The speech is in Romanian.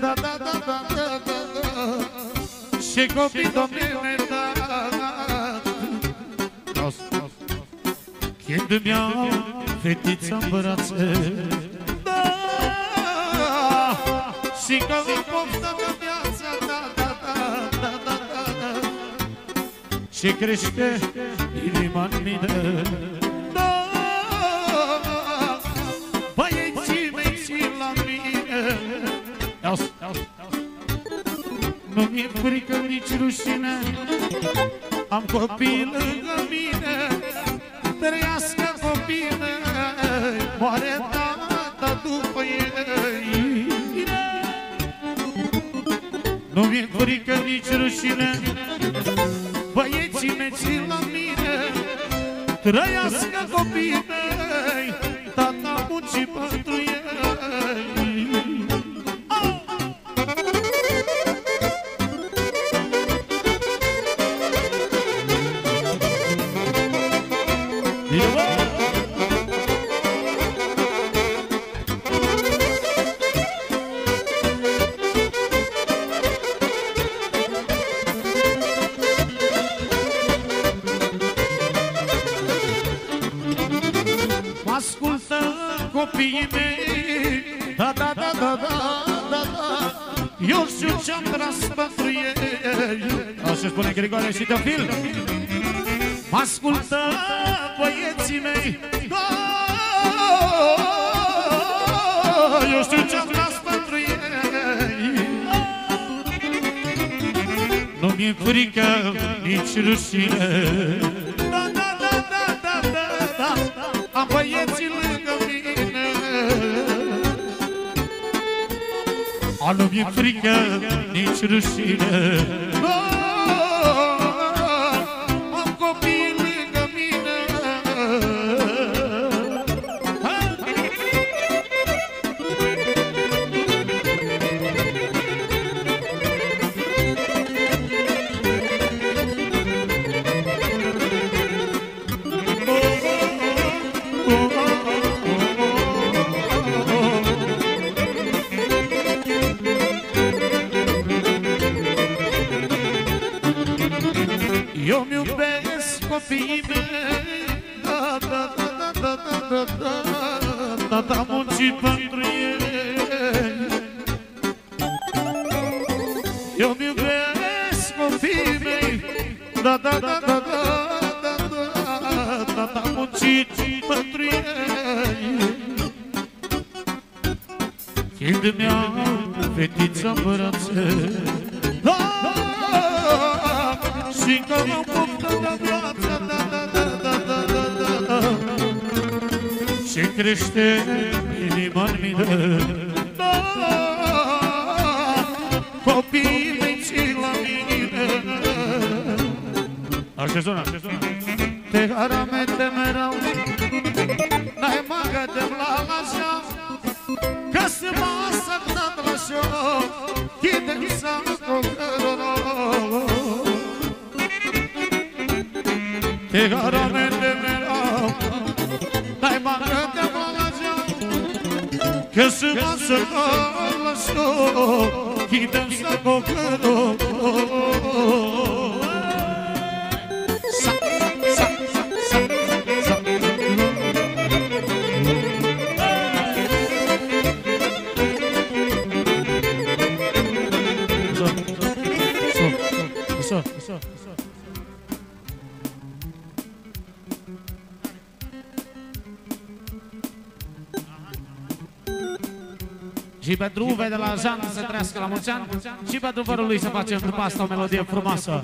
Da, da, da, da, da, da, da Și copii, domnule, da Când îmi iau fetița în brațe Da Și că îmi poftă de viața Da, da, da, da, da, da, da Și crește inima în mine Iau, iau, nu mi-e frică nici rușine. Am copii lângă mine. Trăiască copiii mei Moare tata după ei. Nu mi-e frică nici rușine. Băieții mei țin la mine. Trăiască copiii mei copiii mei. Da, da, da, da, da, da, da. Eu știu ce-am tras pentru ei Așa spune Grigore și Teofil Mă ascultă băieții mei. Da, eu știu ce-am tras pentru ei. Nu mi-e frică nici rușine. Da, da, da, da, da, da, da, da am băieții lângă mine. A nu mi-e frică, nici rușine soții da Da, da, da, da, da, da, da da a muncit pentru ei Eu-mi iubesc copiii mei Da, da, da, da, da, da, da da da muncit pentru ei Când mi-au fetița brațe Da, și că m-au poftat crește, inima mi dă da, Copiii mei ce la mine. Așezona, așezona. Te haramete merau. N-ai magă de la la Că se m-a săptat la șa Chide-mi să-mi scocără Te haramete Que se va a cerrar la Și pentru Uve de la Jean să trăiască la mulți ani Și pentru vărul lui să facem după asta o melodie frumoasă